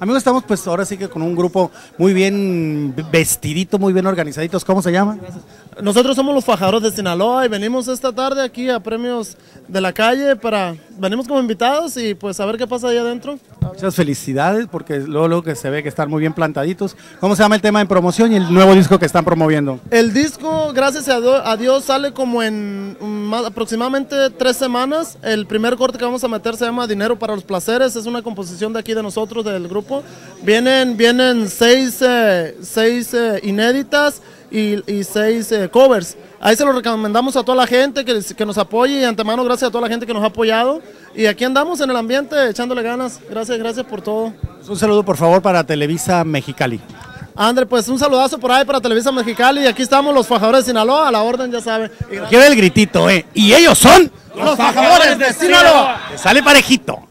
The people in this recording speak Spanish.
Amigos, estamos pues ahora sí que con un grupo muy bien vestidito, muy bien organizaditos. ¿Cómo se llama? Nosotros somos los fajaros de Sinaloa y venimos esta tarde aquí a Premios de la Calle para, venimos como invitados y pues a ver qué pasa ahí adentro. Muchas felicidades porque luego, luego que se ve que están muy bien plantaditos. ¿Cómo se llama el tema en promoción y el nuevo disco que están promoviendo? El disco, gracias a, Dios, sale como en mm, más- aproximadamente tres semanas. El primer corte que vamos a meter se llama Dinero para los Placeres. Es una composición de aquí de nosotros, del grupo. Vienen, vienen seis, eh, seis eh, inéditas y, y seis eh, covers. Ahí se lo recomendamos a toda la gente que, que nos apoye y antemano gracias a toda la gente que nos ha apoyado. Y aquí andamos en el ambiente echándole ganas. Gracias, gracias por todo. Un saludo por favor para Televisa Mexicali. André, pues un saludazo por ahí para Televisa Mexicali. Y aquí estamos los fajadores de Sinaloa, a la orden, ya sabe. Y gracias. Quiero el gritito, ¿eh? Y ellos son Los fajadores de Sinaloa. Sale parejito.